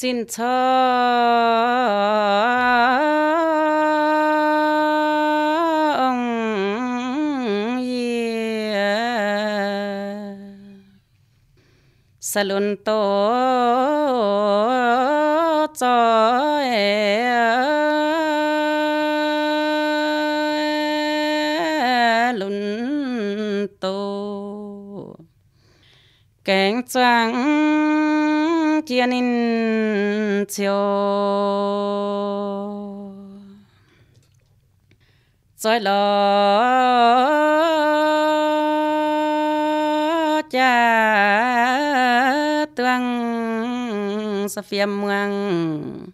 xin cho ông salon to cho lun to kén trắng chia nín chiều rồi lo cha tương sa phiêm ngang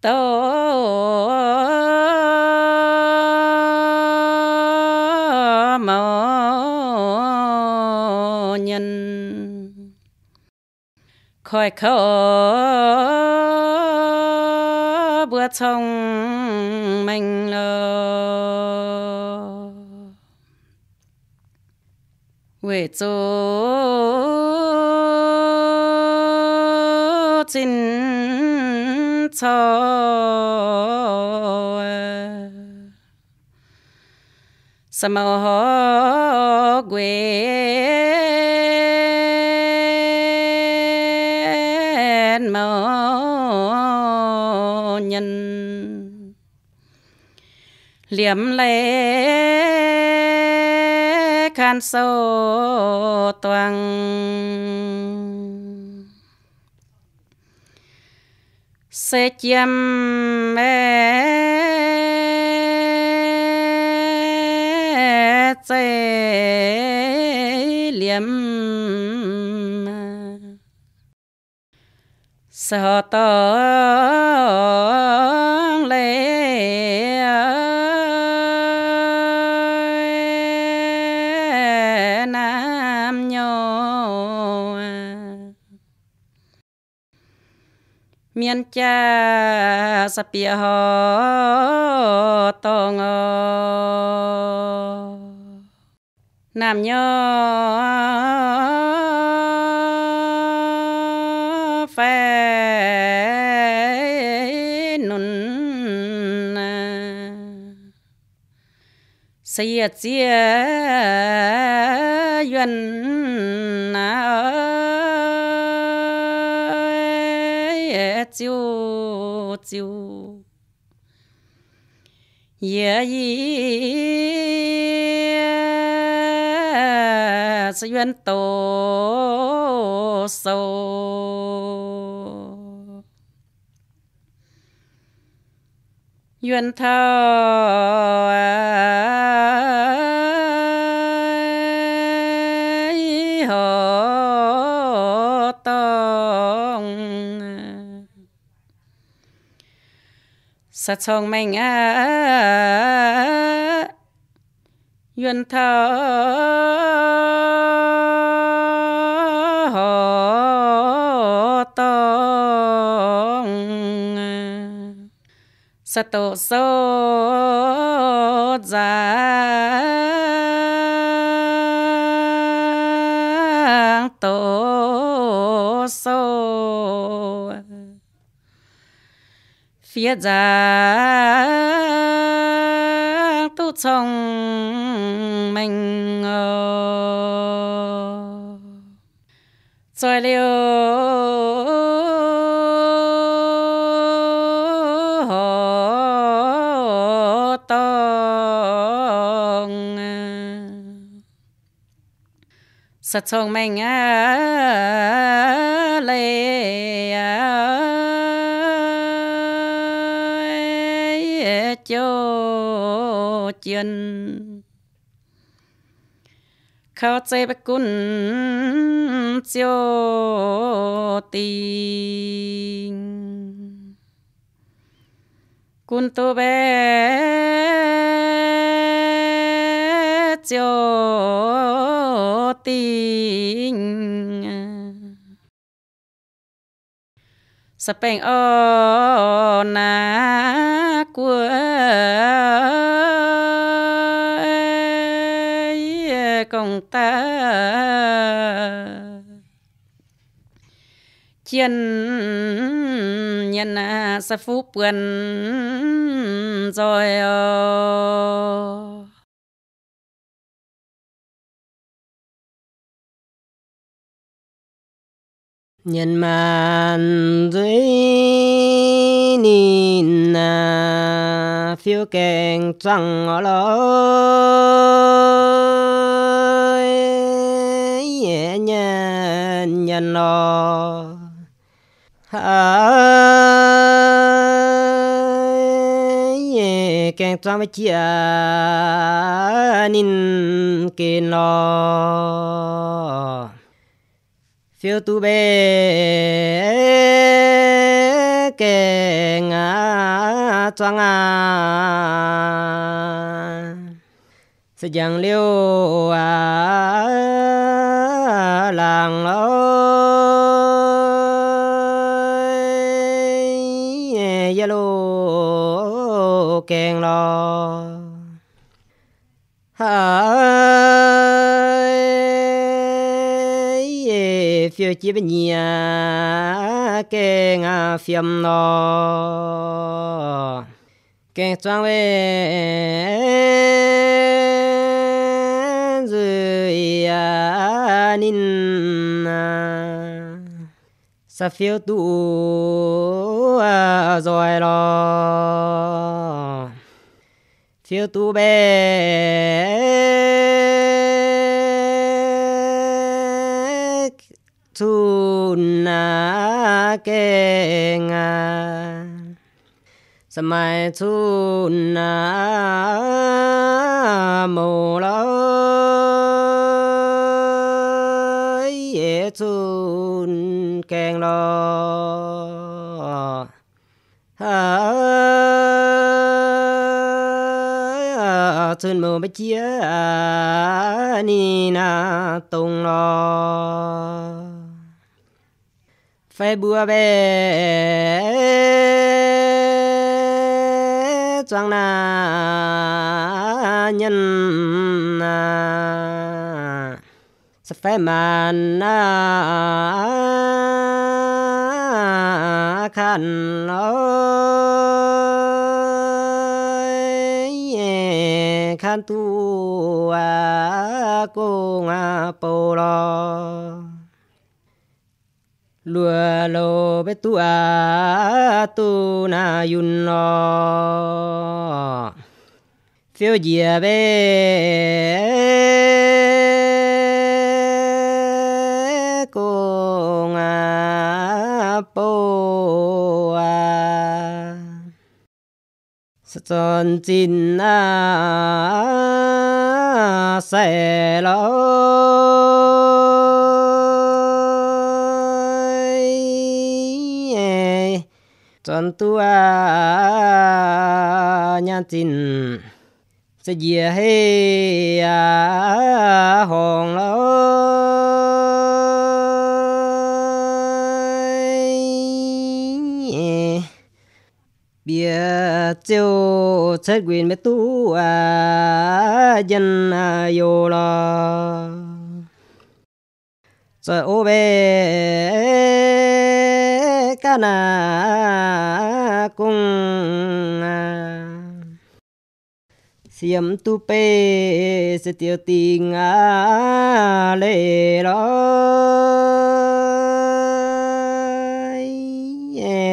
tô khỏi khổ bữa trong mình lờ. Về chỗ chín cho sao mà quên liềm lệ khan sâu toàn sẽ chiêm mẹ chế liềm sợ tớ miên cha sa bia ho tong nam nhớ phê nun xây chia duyên chiu chiu ye ye sa duyên tổ sâu duyên thơ hồ sa song mình a, duyên thơ ho tông sa tổ số giang tổ phía giang tu trong mình rồi liều hồ tông mình á lê cho chân khao chế bác cún cho tình cún tô bé cho tình sa bèn ô na của công ta chiên nhân à, sa phú bươn rồi ờ. nhân man dưới nín na phiêu kèn trăng ở lối nhẹ nhàng nhân lo càng trăng với chia nín kê lo phiêu tu bê kê ngã trăng à sẽ chẳng liêu à làng lâu kèn lo ha phía chi bên nhà kèn ngà phiêm lo, kê trang về rồi à nín à sa phiêu tu à, rồi lo. Phiêu tu bé tu na ke nga samai tu na mô lo. Ha chân mô bách chia ni na tung lo phải bùa về choang na nhân na sẽ phải mà na khăn lối tu a cô nga bồ lo. Lùa lô bê tu a tu na yun lo. Phiêu dìa bê tròn chín à sẽ lo tròn tu à nhà chín sẽ dìa hê à hòn lối bia chiều chết quyền mẹ tu à dân à yo lo. Rồi ô bê, ca na cung à. xiêm tu pe sẽ tiêu tình à lệ lo.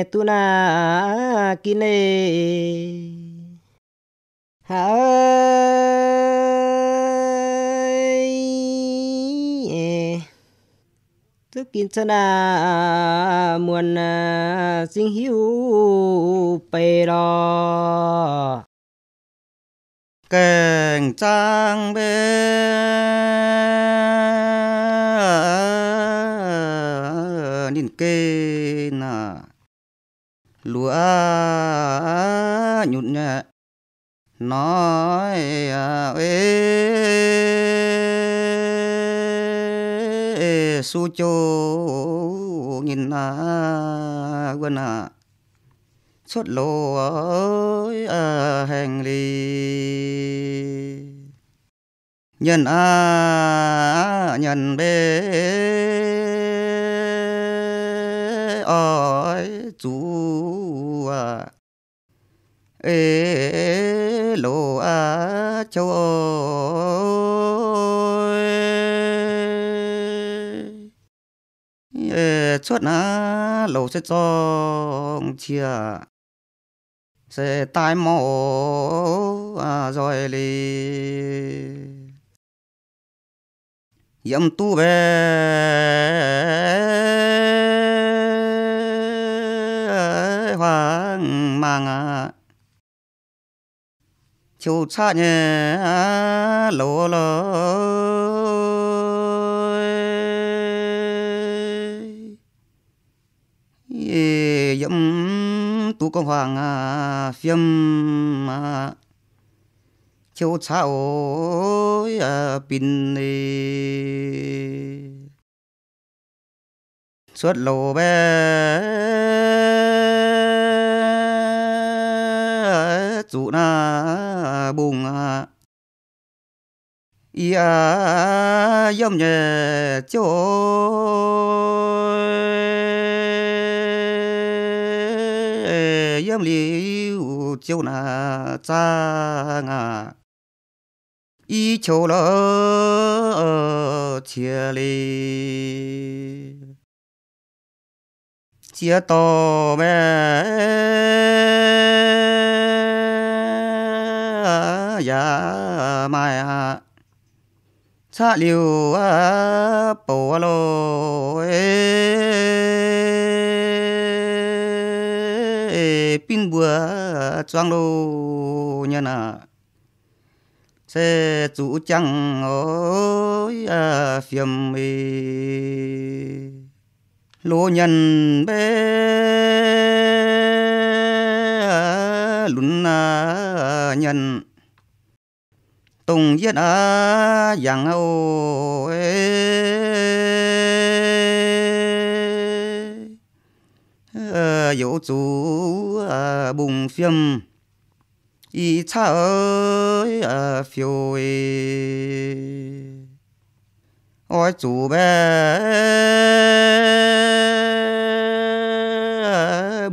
Tu na à, kine. Ha e. thức kín chân à muôn à, sinh hiu bề đó kèng trang bên nhìn kê na lúa nhụn nhẹ, nói à su chô nhìn à quên à. Xuất lô ơi à hành ly nhân a nhân b ơi chú ê, lô á châu ơi ê chuột á, lô sẽ trong chia. Sẽ tai mổ à rồi li yếm tu về hoa mang à châu cha nhé lô lô yếm tu công hoàng à phiêm mà, châu cha ôi à pin đi xuất lô bé chủ na, bùng à. Yom nhẹ trôi yom liu chiều na cha ngà. Y chiều lỡ chia li chia to bé ya mai à cha liu à lo e. Pin bua choang lo nhân à sẽ chủ chẳng ôi à phiền mì lô nhân bé lún na e. nhân tùng giết á yang ôi dấu chú à bùng phim y cha ơi à phiêu ôi chú bé.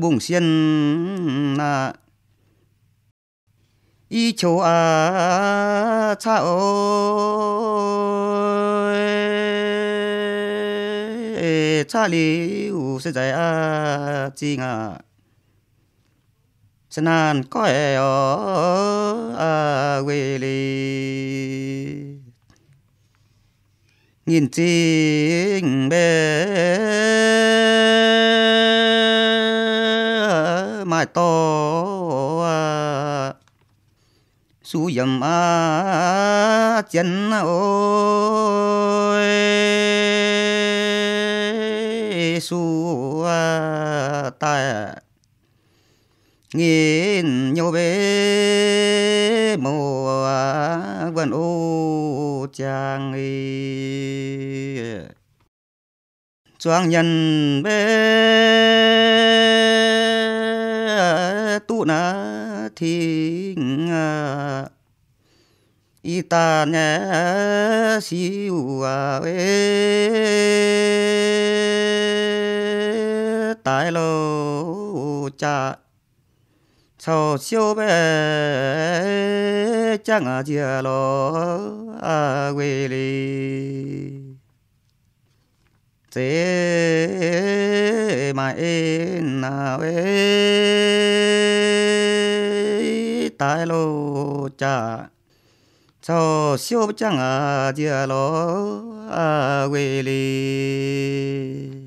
Bùng xiên na y châu à cha ơi cha liu sẽ dạy à chi ngà sẽ nan có e ở à quê li nhìn chính bé su a chân ôi. Su ta tai nghìn nhiều bế mùa vân ô chàng y choang nhân bế tu na thính y ta nhé siêu à tại lô cha sau siêu bé chẳng à chia lo à quê li thế mà em nào ấy tại lô cha sau siêu chẳng à chia lo à quê li